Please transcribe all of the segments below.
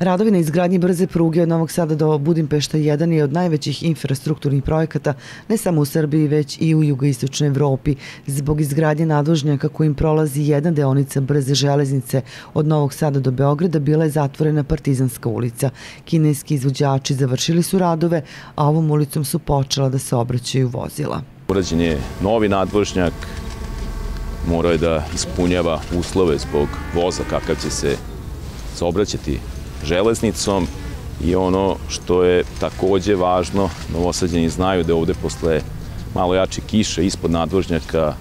Radovi na izgradnji brze pruge od Novog Sada do Budimpešta jedan je od najvećih infrastrukturnih projekata ne samo u Srbiji već i u jugoistočnoj Evropi zbog izgradnje nadvožnjaka kojim prolazi jedna deonica brze železnice od Novog Sada do Beograda bila je zatvorena Partizanska ulica. Kineski izvođači završili su radove, a ovom ulicom su počela da se obraćaju vozila. Urađen je novi nadvožnjak, morao je da ispunjava uslove zbog voza kakav će se saobraćati železnicom i ono što je takođe važno, novosađeni znaju da ovde posle malo jače kiše ispod nadvožnjaka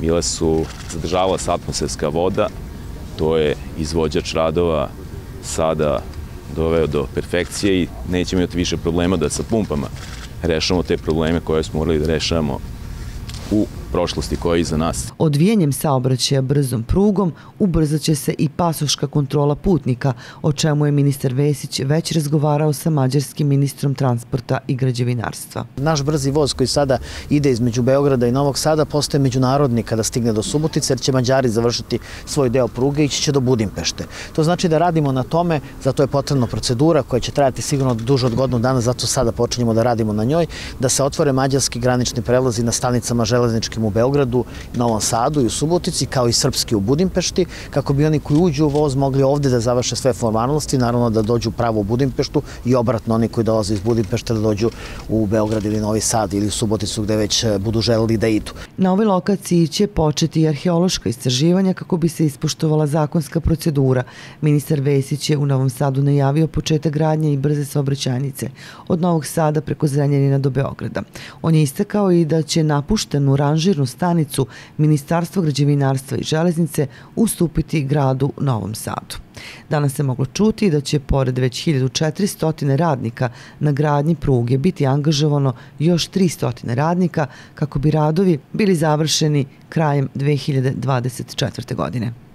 bile su, zadržavala se atmosferska voda, to je izvođač radova sada doveo do perfekcije i nećemo imati više problema da sa pumpama rešamo te probleme koje smo morali da rešavamo u prošlosti koja je iza nas. Odvijenjem saobraćaja brzom prugom ubrzaće se i pasoška kontrola putnika, o čemu je ministar Vesić već razgovarao sa mađarskim ministrom transporta i građevinarstva. Naš brzi voz koji sada ide između Beograda i Novog Sada postaje međunarodni kada stigne do Subotice, jer će Mađari završiti svoj deo pruge i ići će do Budimpešte. To znači da radimo na tome, zato je potrebna procedura koja će trajati sigurno duže od godinu dana, zato sada počinjemo da radimo na njoj, da se otvore mađarski granični prelazi na stanicama železničkim u Beogradu, Novom Sadu i u Subotici, kao i srpski u Budimpešti, kako bi oni koji uđu u voz mogli ovde da završe sve formalnosti, naravno da dođu pravo u Budimpeštu i obratno oni koji dolaze iz Budimpešta da dođu u Beograd ili Novi Sad ili u Suboticu gde već e, budu želeli da idu. Na ovoj lokaciji će početi arheološka istraživanja kako bi se ispoštovala zakonska procedura. Ministar Vesić je u Novom Sadu najavio početak gradnje i brze saobraćajnice od Novog Sada preko Zrenjanina do Beograda. On je istakao i da će napuštenu ranžir ranžirnu stanicu Ministarstva građevinarstva i železnice ustupiti gradu Novom Sadu. Danas se moglo čuti da će pored već 1400 radnika na gradnji pruge biti angažovano još 300 radnika kako bi radovi bili završeni krajem 2024. godine.